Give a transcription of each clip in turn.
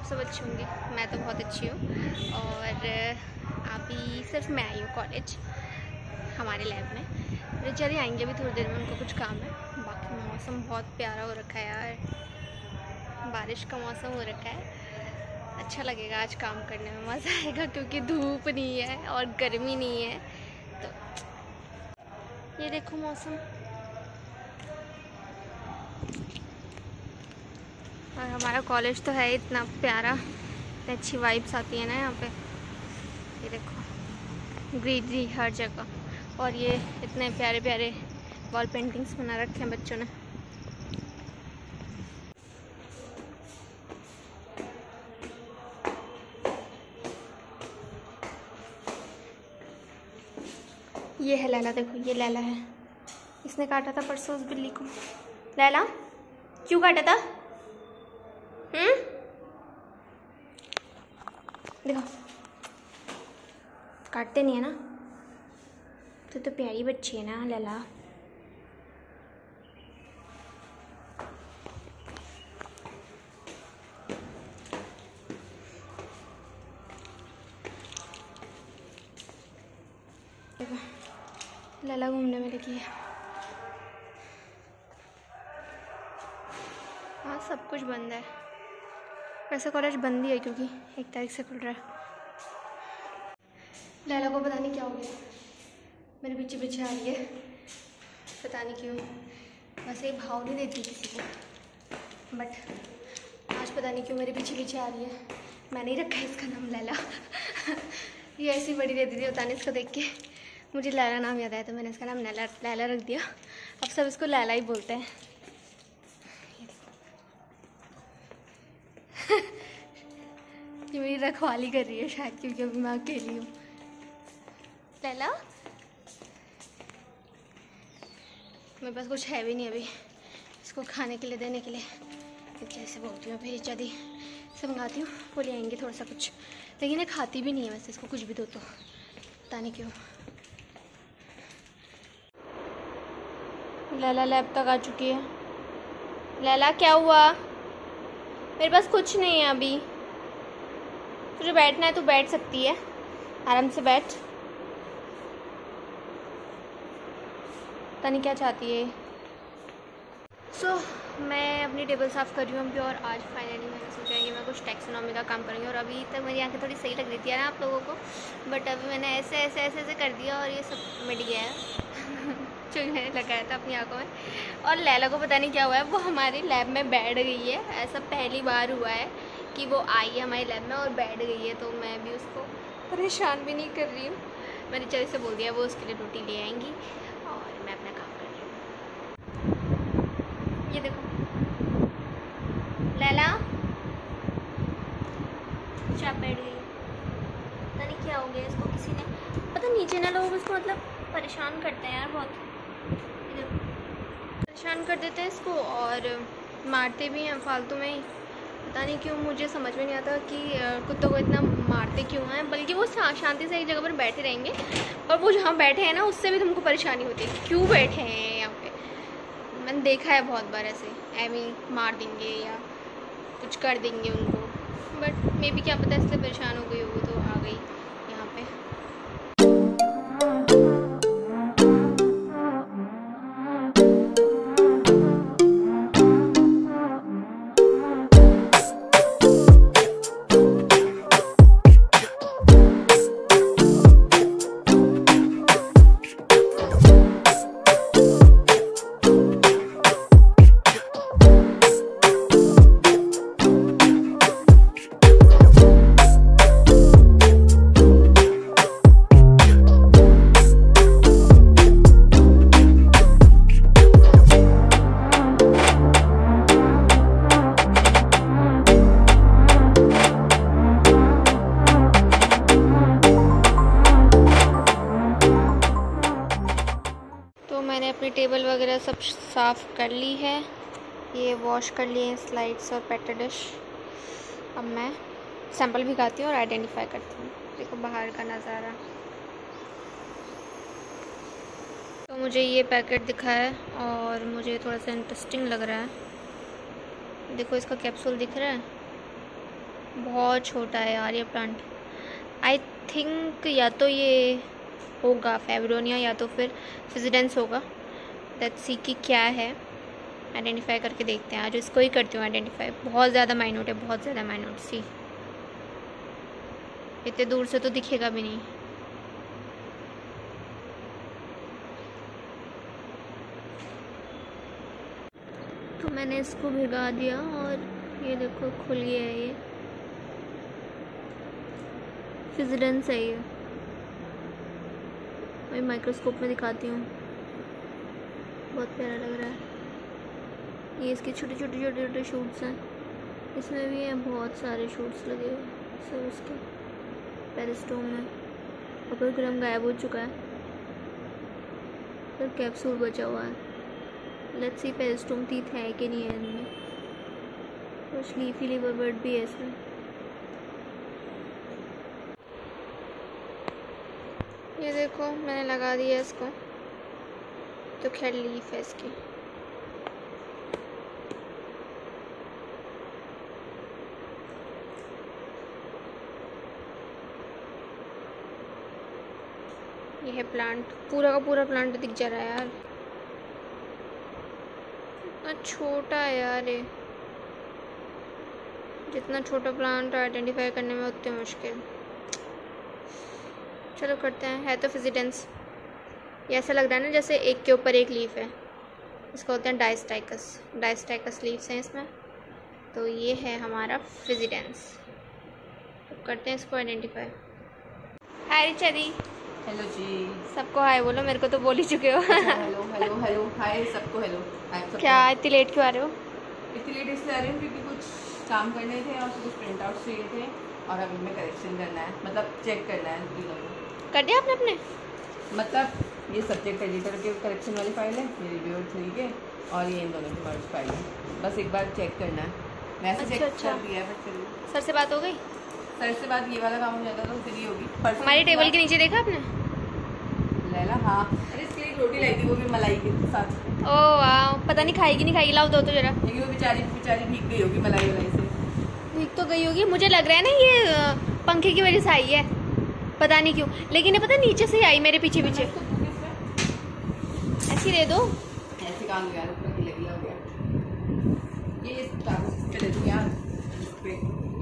आप सब अच्छे होंगे। मैं तो बहुत अच्छी हूँ। और अभी सिर्फ़ मैं आई हूँ कॉलेज हमारे लैब में। मेरे चले आएँगे अभी थोड़ी देर में, उनको कुछ काम है। बाकी मौसम बहुत प्यारा हो रखा है यार। बारिश का मौसम हो रखा है। अच्छा लगेगा आज काम करने में, मज़ा आएगा क्योंकि धूप नहीं है और गर्मी नहीं है। तो ये देखो मौसम। और हमारा कॉलेज तो है इतना प्यारा। इतनी अच्छी वाइब्स आती है ना यहाँ पे। ये देखो ग्रीनरी हर जगह। और ये इतने प्यारे प्यारे वॉल पेंटिंग्स बना रखे हैं बच्चों ने। ये है लैला, देखो, ये लैला है। इसने काटा था परसों उस बिल्ली को। लैला, क्यों काटा था? देखो। काटते नहीं है ना? तो तो प्यारी बच्ची है ना, लैला। लैला घूमने में लगी है। हाँ सब कुछ बंद है। वैसे कॉलेज बंद ही है क्योंकि एक तारीख से खुल रहा है। लैला को पता नहीं क्या हो गया। मेरे पीछे पीछे आ रही है। पता नहीं क्यों। वैसे भाव नहीं देती किसी को। बट आज पता नहीं क्यों मेरे पीछे पीछे आ रही है। मैंने ही रखा है इसका नाम लैला। ये ऐसी बड़ी दे दी थी नहीं इसको देख के। मुझे लैला नाम याद आया तो मैंने इसका नाम लैला लैला रख दिया। अब सब इसको लैला ही बोलते हैं। मेरी रखवाली कर रही है शायद क्योंकि अभी मैं अकेली हूँ। लैला? मेरे पास कुछ है भी नहीं अभी इसको खाने के लिए देने के लिए। जैसे बोलती हूँ फिर इत्यादि से मंगाती हूँ वो ले आएँगे थोड़ा सा कुछ। लेकिन ये खाती भी नहीं है वैसे इसको कुछ भी दो तो। पता नहीं क्यों। लैला लैब तक आ चुकी है। लैला क्या हुआ? मेरे पास कुछ नहीं है अभी। तुझे बैठना है तो बैठ सकती है। आराम से बैठ। पता नहीं क्या चाहती है? सो so, मैं अपनी टेबल साफ़ कर रही हूँ अभी और आज फाइनली मैंने सोचा है कि मैं कुछ टैक्सोनॉमी का काम करूँगी और अभी तक मेरी आँखें थोड़ी सही लग रही थी ना आप लोगों को बट अभी मैंने ऐसे ऐसे ऐसे ऐसे कर दिया और ये सब मिट गया है। जो मैंने लगाया था अपनी आँखों में। और लैला को पता नहीं क्या हुआ है वो हमारी लैब में बैठ गई है ऐसा पहली बार हुआ है। कि वो आई है हमारी लैब में और बैठ गई है तो मैं भी उसको परेशान भी नहीं कर रही हूँ। मैंने चल से बोल दिया, वो उसके लिए रोटी ले आएँगी और मैं अपना काम कर रही हूँ। ये देखो। लैला? चाप बैठ गई। पता नहीं क्या हो गया इसको, किसी ने पता नीचे ना लोग उसको मतलब परेशान करते हैं यार बहुत। परेशान कर देते हैं इसको और मारते भी हैं फालतू में ही। पता नहीं क्यों मुझे समझ में नहीं आता कि कुत्तों को इतना मारते क्यों हैं, बल्कि वो शांति से एक जगह पर बैठे रहेंगे, और वो जहाँ बैठे हैं ना, उससे भी तुमको परेशानी होती है क्यों बैठे हैं यहाँ पे? मैंने देखा है बहुत बार ऐसे एमी मार देंगे या कुछ कर देंगे उनको। बट मे भी क्या पता इससे परेशान हो गई हो तो आ गई। साफ़ कर ली है। ये वॉश कर लिए स्लाइड्स और पैटर डिश अब मैं सैंपल भी खाती हूँ और आइडेंटिफाई करती हूँ। देखो, बाहर का नज़ारा। तो मुझे ये पैकेट दिखा है और मुझे थोड़ा सा इंटरेस्टिंग लग रहा है। देखो, इसका कैप्सूल दिख रहा है। बहुत छोटा है यार ये प्लांट आई थिंक या तो ये होगा फेब्रोनिया या तो फिर फिजिडेंस होगा। लेट्स सी कि क्या है. आइडेंटिफाई करके देखते हैं. आज इसको ही करती हूँ आइडेंटिफाई बहुत ज़्यादा माइनोट है, बहुत ज़्यादा माइनोट सी इतने दूर से तो दिखेगा भी नहीं. तो मैंने इसको भिगा दिया और ये देखो, खुल गया है ये. फिजिडेंस है ये मैं माइक्रोस्कोप में दिखाती हूँ. बहुत प्यारा लग रहा है। ये इसके छोटे छोटे छोटे छोटे शूट्स हैं। इसमें भी हैं बहुत सारे शूट्स लगे हुए सब इसके। पेरिस्टोम में। ऊपर ग्राम गायब हो चुका है। फिर कैप्सूल बचा हुआ है। लेट्स सी पेरिस्टोम टीथ है कि नहीं है इनमें। कुछ लीफी लिवर बर्ड भी है इसमें। ये देखो, मैंने लगा दिया इसको। तो खैर लीफ है इसकी। ये है प्लांट पूरा का पूरा प्लांट दिख जा रहा है यार। इतना छोटा है यार ये। जितना छोटा प्लांट आइडेंटिफाई करने में उतने मुश्किल। चलो करते हैं, है तो फिजिडेंस ये ऐसा लग रहा है ना जैसे एक के ऊपर एक लीफ है। इसको होते हैं डाइस्टाइकस। डाइस्टाइकस लीव्स हैं इसमें। तो ये है हमारा फिजिडेंस तो करते हैं इसको आइडेंटिफाई। हाय दी हेलो जी। सबको हाय बोलो मेरे को तो बोल ही चुके हो। हेलो हेलो हेलो हाय सबको हेलो हाय सबको क्या इतनी लेट क्यों आ रहे हो? इतनी लेट इसलिए आ रही हूँ क्योंकि कुछ काम करने थे और कुछ प्रिंट आउट चाहिए थे और अभी में करेक्शन करना है। मतलब चेक करना है कर दिया आपने अपने? मतलब ये सब्जेक्ट एडिटर के करेक्शन वाली फ़ाइल है ये रिव्यू थ्री के और ये इन दोनों की मर्ज फ़ाइल है। बस एक बार चेक करना है। वैसे अच्छा, अच्छा। कर दिया है बट चलिए सर से बात हो गई? सर से बात ये वाला काम हो जाता तो फिर होगी। हमारी टेबल के नीचे देखा आपने? लैला हाँ। अरे इसके लिए रोटी लाई थी वो भी मलाई के साथ। ओ वाह पता नहीं खाएगी नहीं खाएगी लाओ दो तो जरा। लेकिन वो बेचारी बेचारी भीग गई होगी मलाई वलाई से। भीग तो गई होगी। मुझे लग रहा है ना ये पंखे की वजह से आई है। पता नहीं क्यों। लेकिन ये पता नीचे से ही आई मेरे पीछे पीछे? ऐसी दे दो। ऐसे काम हो गया ऊपर गीला गीला हो गया। ये इस कागज़ पे दे दूँ यार।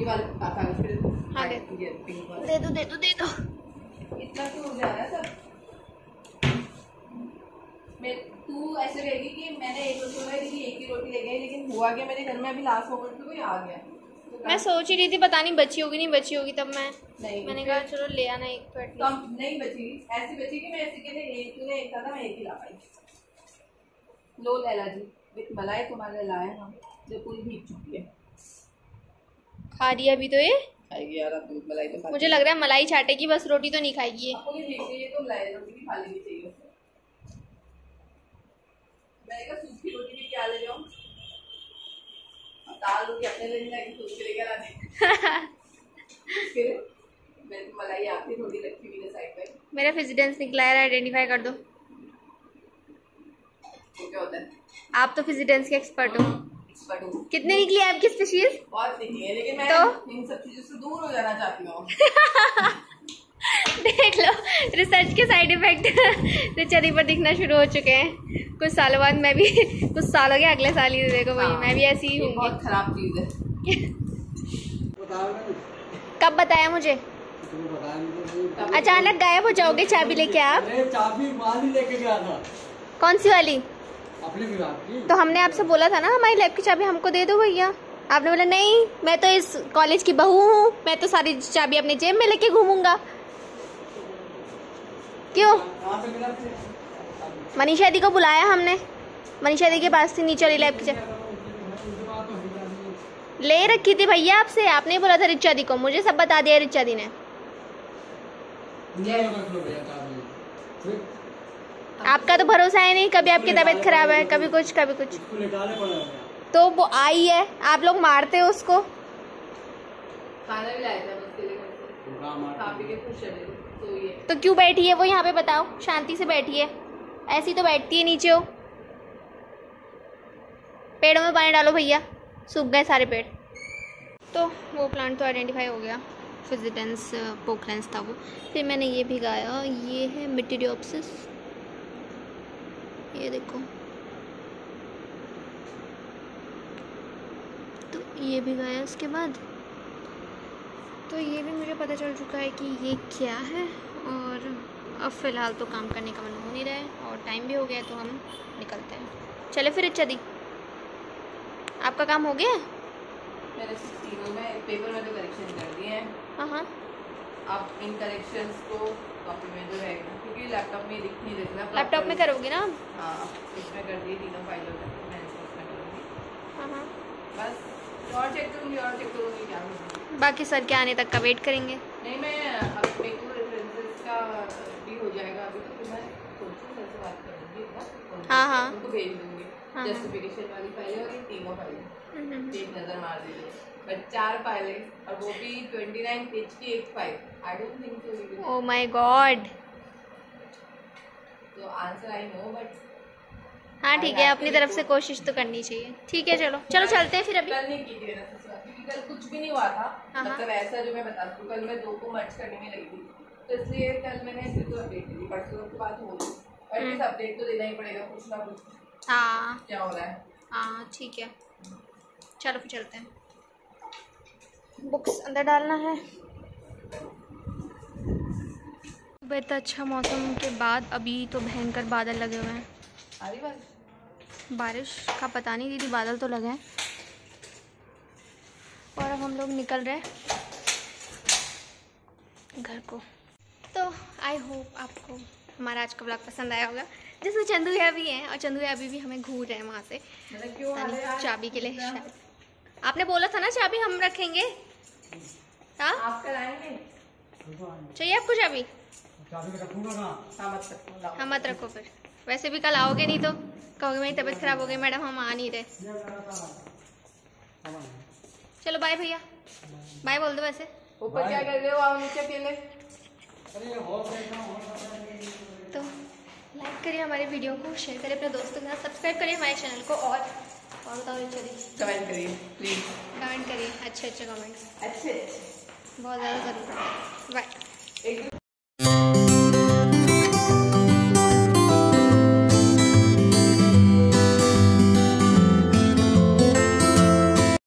ये वाला कागज़ पे दे दूँ। हाँ, दे। दे दो दे दो दे दो। इतना क्यों हो जा रहा है सब। मैं तू ऐसे रहेगी कि मैंने एक रोटी बनाई थी एक ही रोटी ले गई लेकिन हुआ क्या? मेरे घर में अभी लास्ट मोमेंट पे कोई आ गया। तो मैं सोच ही रही थी पता नहीं बची होगी नहीं बची होगी तब मैं। नहीं मैंने कहा चलो ले आना एक तो। कम नहीं बची। ऐसी बची कि मैं ऐसे के लिए एक तूने एक था मैं एक ही ला पाई। लो लैला जी विथ मलाई तुम्हारे लाए हम जो पूरी भीग चुकी है। खा रही है अभी तो ये? खाएगी यार अब मलाई तो मुझे लग रहा है मलाई चाटेगी बस रोटी तो नहीं खाएगी ये। तो रोटी भी खा लेनी चाहिए मैंने कहा सूखी रोटी भी क्या ले जाऊँ? दाल रोटी अपने लिए नहीं लाएगी तो उसके फिर मैंने तो मलाई थोड़ी रखी हुई है साइड पे। मेरा फिजिडेंस निकला है आइडेंटिफाई कर दो। तो क्या होता है आप तो फिजिडेंस के एक्सपर्ट हो। हूँ। कितने निकली है आपकी स्पीशीज बहुत नहीं है लेकिन मैं तो? इन सब चीज़ों से दूर हो जाना चाहती हूँ। देख लो रिसर्च के साइड इफ़ेक्ट रिचरी पर दिखना शुरू हो चुके हैं। कुछ सालों बाद मैं भी कुछ साल हो गया अगले साल ही देखो वही मैं भी ऐसी ही हूँ। बहुत खराब चीज़ है। कब बताया मुझे? अचानक गायब हो जाओगे चाबी लेके आप? चाबी ही लेके गया था। कौन सी वाली? तो हमने आपसे बोला था ना हमारी लैब की चाबी हमको दे दो भैया। आपने बोला नहीं मैं तो इस कॉलेज की बहू हूँ। मैं तो सारी चाबी अपने जेब में लेके घूमूँगा। क्यों? मनीषा दी को बुलाया हमने। मनीषा दी के पास थी नीचे वाली लैब की चाबी। ले रखी थी भैया आपसे। आपने बोला था रिचा दी को। मुझे सब बता दिया रिचा दी ने। आपका तो भरोसा है नहीं, कभी आपकी तबीयत खराब है, कभी कुछ कभी कुछ। तो वो आई है, आप लोग मारते हो उसको? तो क्यों बैठी है वो यहाँ पे बताओ, शांति से बैठी है। ऐसी तो बैठती है नीचे हो पेड़ों में पानी डालो भैया, सूख गए सारे पेड़। तो वो प्लांट तो आइडेंटिफाई हो गया फिजिडेंस पोकलेंस था वो। फिर मैंने ये भिगाया ये है मिट्टी मिटीरियोप्सिस ये देखो। तो ये भी गया उसके बाद। तो ये भी मुझे पता चल चुका है कि ये क्या है और अब फ़िलहाल तो काम करने का मन हो नहीं रहा है और टाइम भी हो गया तो हम निकलते हैं। चले फिर अच्छा दी। आपका काम हो गया? मैंने तीनों में पेपर में तो करेक्शन कर दिए हैं। हाँ हाँ। आप इन करेक्शंस को कॉपी में जो रहेगा। क्योंकि लैपटॉप में दिख नहीं लैपटॉप में करोगे ना? हाँ इसमें कर दिए तीनों फाइलों में मैं इसमें करूँगी। हाँ हाँ। बस और चेक करूँगी और चेक करूँगी क्या होगा। बाकी सर के आने तक का वेट करेंगे। नहीं मैं अब मेरे को रेफरेंसेस का भी हो जाएगा अभी तो फिर मैं सोचूं सर से बात करूँगी हाँ, हाँ। उनको भेज दूँगी। हाँ, हाँ। जस्टिफिकेशन वाली फाइलें और ये तीनों फाइलें हम्म, एक नज़र मार दीजिए। बट चार फाइलें और वो भी ट्वेंटी नाइन पेज की एक file I don't think oh my God तो आंसर आई नो बट हाँ ठीक है अपनी तरफ़ से कोशिश तो करनी चाहिए। ठीक है चलो। चलो चलते हैं फिर अभी। कल नहीं ससुराल, क्योंकि कल कुछ भी नहीं हुआ था। हाँ, हाँ। मतलब ऐसा जो मैं बताती हूँ कल मैं दो को मर्ज करने में लगी थी। तो इसलिए कल मैंने फिर तो अपडेट दी परसों के बाद हो गई। और हम्म। इस अपडेट तो देना ही पड़ेगा कुछ ना कुछ। हाँ। क्या हो रहा है? हाँ ठीक है। चलो फिर चलते हैं। बुक्स अंदर डालना है। बेहद अच्छा मौसम के बाद अभी तो भयंकर बादल लगे हुए हैं। बारिश का पता नहीं दीदी बादल तो लगे हैं। और अब हम लोग निकल रहे हैं घर को। तो आई होप आपको हमारा आज का ब्लॉग पसंद आया होगा। जिसमें चंदू भैया भी हैं और चंदू भैया अभी भी हमें घूर रहे हैं वहाँ से। मतलब चाबी के लिए शायद। आपने बोला था ना चाबी हम रखेंगे? हाँ? आप चाहिए आपको चाबी? हाँ मत हाँ मत रखो फिर। वैसे भी कल आओगे नहीं तो? कहोगे मेरी तबीयत खराब हो गई मैडम हम आ नहीं रहे। काम है। चलो बाय भैया। बाय बोल दो वैसे। ऊपर क्या कर रहे हो? आओ नीचे अकेले हो हो तो लाइक करिए हमारे वीडियो को शेयर करिए अपने दोस्तों के साथ सब्सक्राइब करिए हमारे चैनल को और और बताओ चलिए कमेंट करिए प्लीज़ कमेंट करिए अच्छे अच्छे कमेंट्स अच्छे। बहुत ज़्यादा ज़रूर। बाय एक